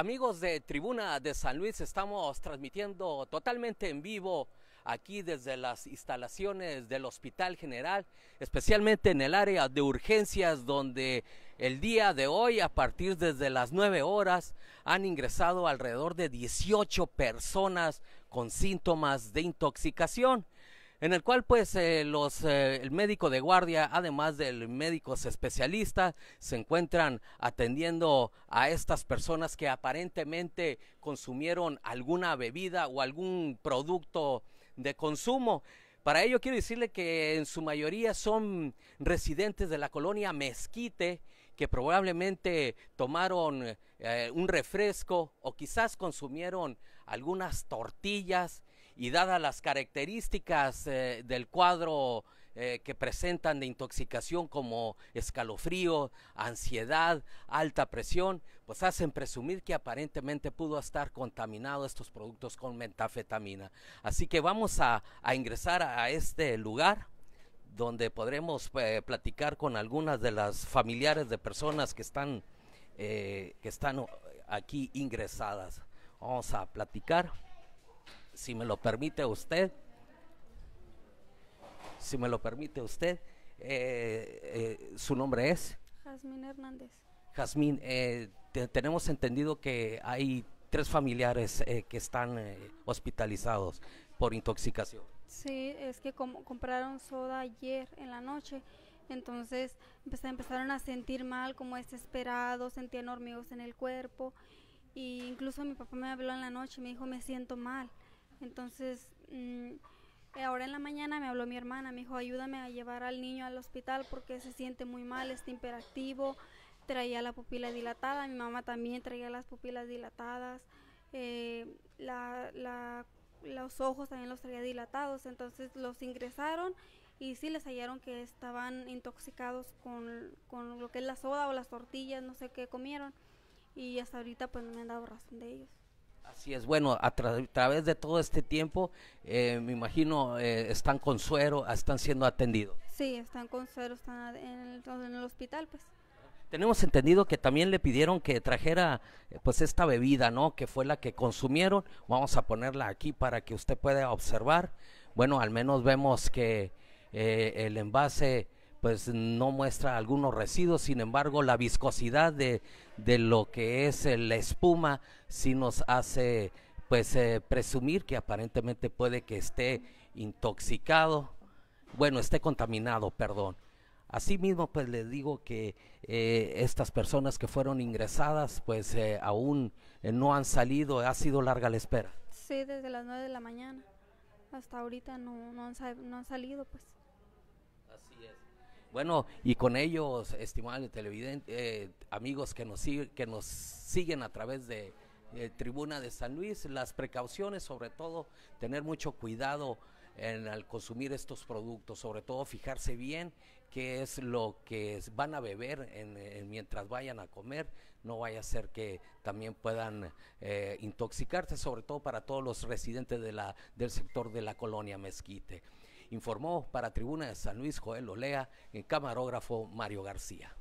Amigos de Tribuna de San Luis, estamos transmitiendo totalmente en vivo aquí desde las instalaciones del Hospital General, especialmente en el área de urgencias donde el día de hoy, a partir desde las 9 horas, han ingresado alrededor de 18 personas con síntomas de intoxicación en el cual pues eh, los, eh, el médico de guardia, además del médicos especialistas, se encuentran atendiendo a estas personas que aparentemente consumieron alguna bebida o algún producto de consumo. Para ello quiero decirle que en su mayoría son residentes de la colonia Mezquite que probablemente tomaron eh, un refresco o quizás consumieron algunas tortillas y dadas las características eh, del cuadro eh, que presentan de intoxicación como escalofrío, ansiedad, alta presión, pues hacen presumir que aparentemente pudo estar contaminado estos productos con metafetamina. Así que vamos a, ingresar a este lugar donde podremos eh, platicar con algunas de las familiares de personas que están, que están aquí ingresadas. Vamos a platicar si me lo permite usted, si me lo permite usted, eh, eh, su nombre es Jazmín Hernández. Jazmín, eh, tenemos entendido que hay tres familiares que están hospitalizados por intoxicación. Sí, es que como compraron soda ayer en la noche, entonces empezaron a sentir mal, como desesperados, sentían hormigos en el cuerpo. Y incluso mi papá me habló en la noche y me dijo, me siento mal. Entonces, mm, ahora en la mañana me habló mi hermana, me dijo, ayúdame a llevar al niño al hospital porque se siente muy mal, está imperactivo, traía la pupila dilatada, mi mamá también traía las pupilas dilatadas, eh, los ojos también los traía dilatados, entonces los ingresaron y sí les hallaron que estaban intoxicados con, con lo que es la soda o las tortillas, no sé qué comieron y hasta ahorita pues no me han dado razón de ellos. Así es, bueno, a, través de todo este tiempo, eh, me imagino, eh, están con suero, están siendo atendidos. Sí, están con suero, están en el, hospital, pues. Tenemos entendido que también le pidieron que trajera eh, pues esta bebida, ¿no? Que fue la que consumieron. Vamos a ponerla aquí para que usted pueda observar. Bueno, al menos vemos que el envase pues no muestra algunos residuos, sin embargo la viscosidad de, lo que es la espuma sí nos hace pues eh, presumir que aparentemente puede que esté intoxicado, bueno, esté contaminado, perdón. Asimismo, pues les digo que eh, estas personas que fueron ingresadas, pues eh, aún no han salido, ha sido larga la espera. Sí, desde las 9 de la mañana hasta ahorita no, no, han, no han salido, pues. Bueno, y con ellos, estimados televidentes, eh, amigos que nos, que nos siguen a través de Tribuna de San Luis, las precauciones, sobre todo, tener mucho cuidado en, al consumir estos productos, sobre todo fijarse bien qué es lo que van a beber en, mientras vayan a comer, no vaya a ser que también puedan eh, intoxicarse, sobre todo para todos los residentes de la, del sector de la colonia Mezquite informó para Tribuna de San Luis Joel Olea, el camarógrafo Mario García.